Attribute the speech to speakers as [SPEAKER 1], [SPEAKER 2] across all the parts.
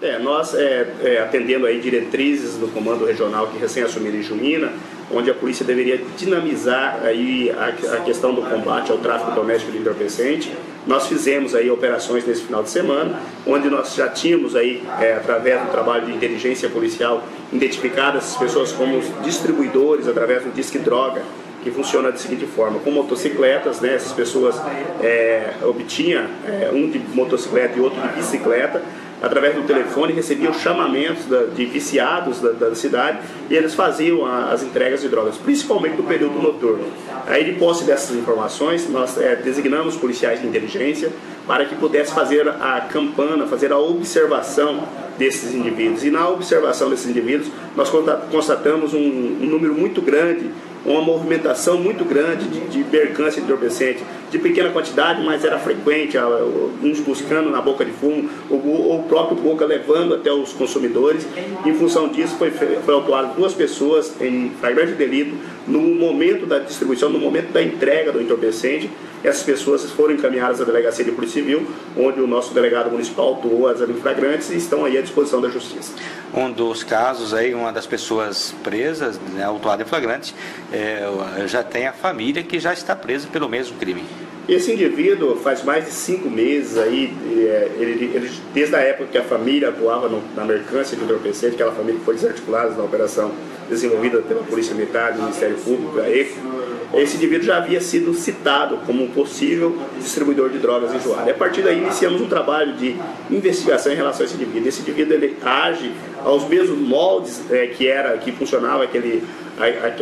[SPEAKER 1] É, nós é, é, atendendo aí diretrizes do Comando Regional que recém assumiram em Juína, onde a polícia deveria dinamizar aí a, a, questão do combate ao tráfico doméstico de entorpecente. Nós fizemos aí operações nesse final de semana, onde nós já tínhamos aí, é, através do trabalho de inteligência policial, identificado essas pessoas como distribuidores através do Disque Droga, que funciona da seguinte forma, com motocicletas, né, essas pessoas é, obtinham é, um de motocicleta e outro de bicicleta, através do telefone, recebiam chamamentos de viciados da, da cidade e eles faziam a, as entregas de drogas, principalmente no período noturno. Aí, de posse dessas informações, nós é, designamos policiais de inteligência para que pudesse fazer a campana, fazer a observação desses indivíduos. E na observação desses indivíduos, nós constatamos um, um número muito grande uma movimentação muito grande de, de mercância entorpecente, de pequena quantidade, mas era frequente, uns buscando na boca de fumo, ou o próprio boca levando até os consumidores. Em função disso, foi, foi autuado duas pessoas em flagrante delito no momento da distribuição, no momento da entrega do entorpecente. Essas pessoas foram encaminhadas à Delegacia de Polícia Civil, onde o nosso delegado municipal atuou as flagrantes e estão aí à disposição da Justiça.
[SPEAKER 2] Um dos casos aí, uma das pessoas presas, né, autuada em flagrante, é, já tem a família que já está presa pelo mesmo crime.
[SPEAKER 1] Esse indivíduo faz mais de cinco meses aí, é, ele, ele, desde a época que a família atuava no, na mercância de entorpecente, aquela família que foi desarticulada na operação desenvolvida pela Polícia Militar, do Ministério Público, a ECO, esse indivíduo já havia sido citado como um possível distribuidor de drogas em Joara. E a partir daí iniciamos um trabalho de investigação em relação a esse indivíduo. Esse indivíduo ele age aos mesmos moldes é, que era, que funcionava aquele,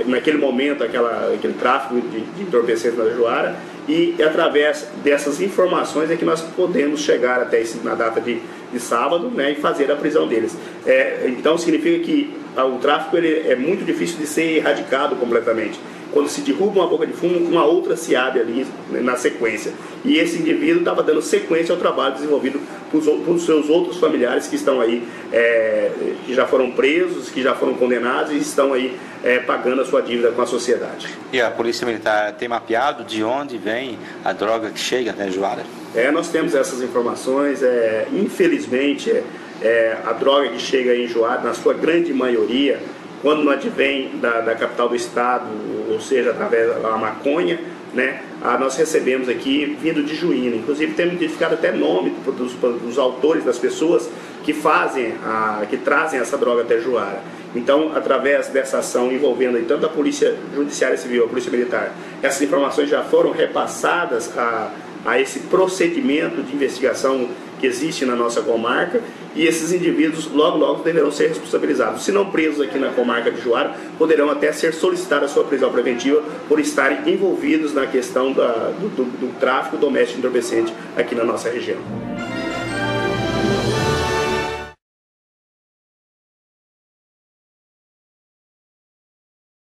[SPEAKER 1] naquele momento, aquela, aquele tráfico de, de entorpecentes na Joara e através dessas informações é que nós podemos chegar até esse, na data de, de sábado né, e fazer a prisão deles. É, então significa que o tráfico ele é muito difícil de ser erradicado completamente quando se derruba uma boca de fumo, uma outra se abre ali né, na sequência. E esse indivíduo estava dando sequência ao trabalho desenvolvido por, por seus outros familiares que estão aí, é, que já foram presos, que já foram condenados e estão aí é, pagando a sua dívida com a sociedade.
[SPEAKER 2] E a Polícia Militar tem mapeado de onde vem a droga que chega até Juara?
[SPEAKER 1] É, nós temos essas informações. É, infelizmente, é, é a droga que chega em Juara, na sua grande maioria, quando não advém da, da capital do estado, ou seja, através da maconha, né, ah, nós recebemos aqui vindo de Juína. Inclusive temos identificado até nome dos, dos autores das pessoas que fazem, a, que trazem essa droga até Juara. Então, através dessa ação envolvendo tanto a Polícia Judiciária Civil, a Polícia Militar, essas informações já foram repassadas a, a esse procedimento de investigação que existe na nossa comarca e esses indivíduos logo logo deverão ser responsabilizados. Se não presos aqui na comarca de Juara, poderão até ser solicitada a sua prisão preventiva por estarem envolvidos na questão da, do, do, do tráfico doméstico entorpecente aqui na nossa região.